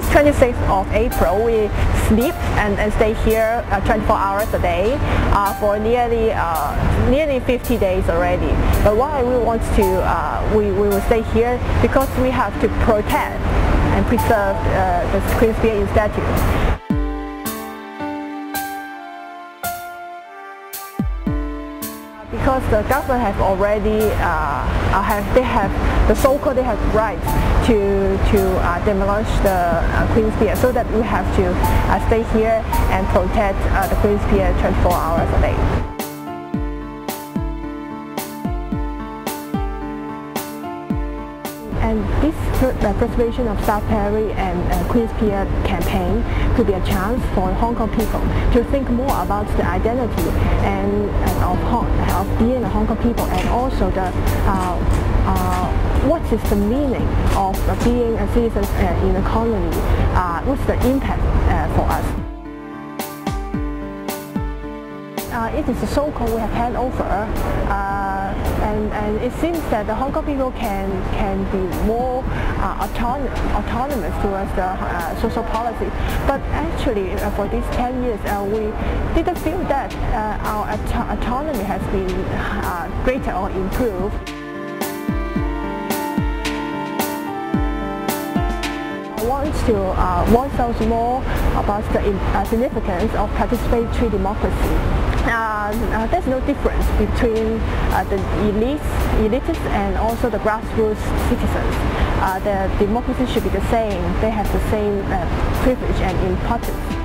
since 26th of April, we sleep and, and stay here uh, 24 hours a day uh, for nearly uh, nearly 50 days already. But why we want to uh, we, we will stay here because we have to protect and preserve uh, the Queen's Pier statue. Because the government have already uh, have they have the so-called they have rights to to uh, demolish the uh, Queen's Pier so that we have to uh, stay here and protect uh, the Queen's Pier 24 hours a day. And this uh, preservation of Star Ferry and uh, Queen's Pier campaign could be a chance for Hong Kong people to think more about the identity and, and of, Hong, of being a Hong Kong people and also the uh, uh, what is the meaning of being a citizen uh, in a colony, uh, what's the impact for us. Uh, it is so-called we have hand over, uh, and, it seems that the Hong Kong people can can be more uh, autonom autonomous towards the uh, social policy. But actually, uh, for these 10 years, uh, we didn't feel that our auto autonomy has been greater or improved. Want to uh, want us more about the uh, significance of participatory democracy. Uh, there's no difference between uh, the elites, elitists and also the grassroots citizens. Uh, the democracy should be the same. They have the same uh, privilege and importance.